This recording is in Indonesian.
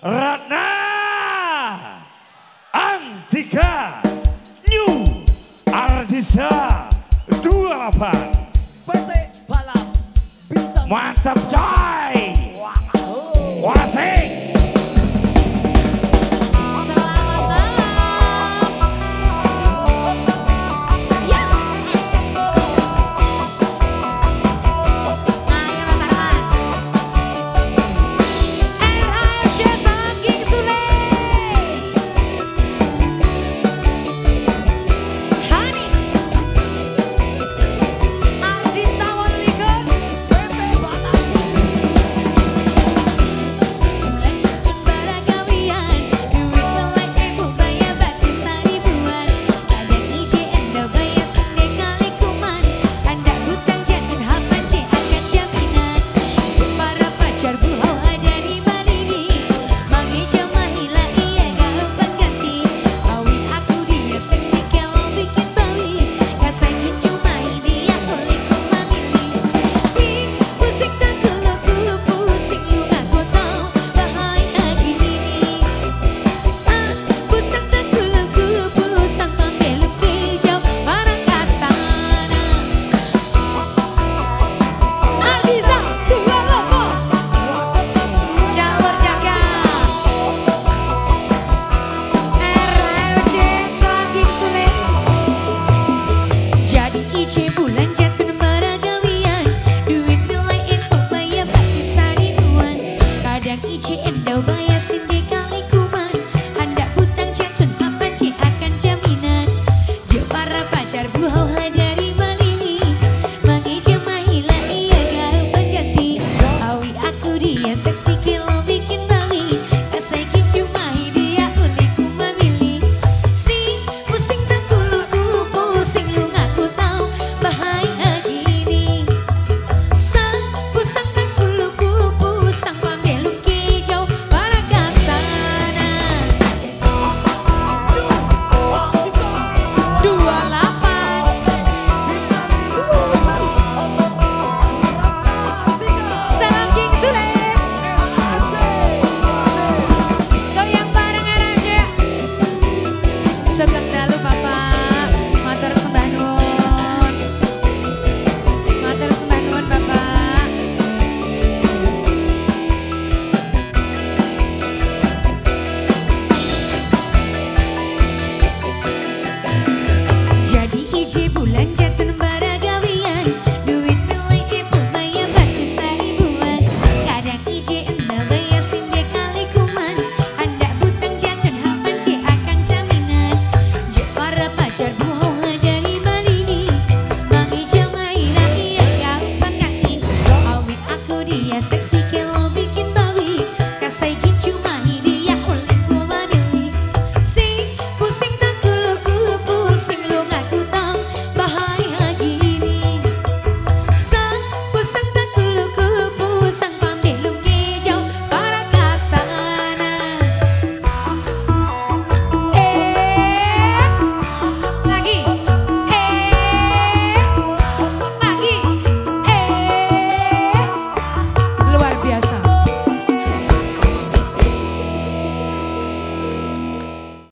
Ratna Antika New Ardisa 28 PT Balap Bintang Mantap coy Wah. Wow. Wah,